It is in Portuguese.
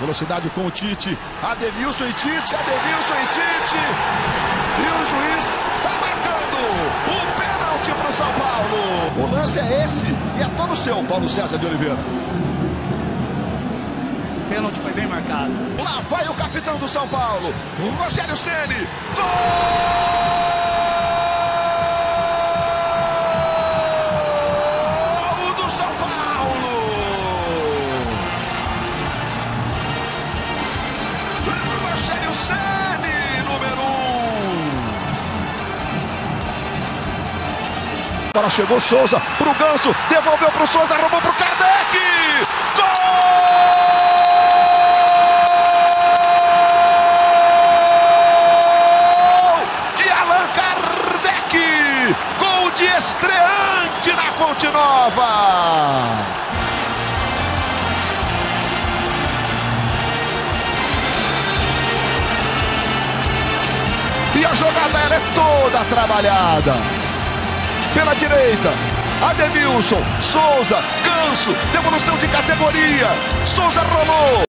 Velocidade com o Tite. Ademilson e Tite. Ademilson e Tite. E o juiz está marcando o pênalti para o São Paulo. O lance é esse e é todo seu, Paulo César de Oliveira. O pênalti foi bem marcado. Lá vai o capitão do São Paulo, Rogério Ceni. Gol! Bola chegou Souza pro Ganso, devolveu pro Souza, roubou pro Kardec. Gol! De Allan Kardec! Gol de estreante na Fonte Nova! E a jogada ela é toda trabalhada pela direita. Ademilson, Souza, Ganso, devolução de categoria. Souza rolou.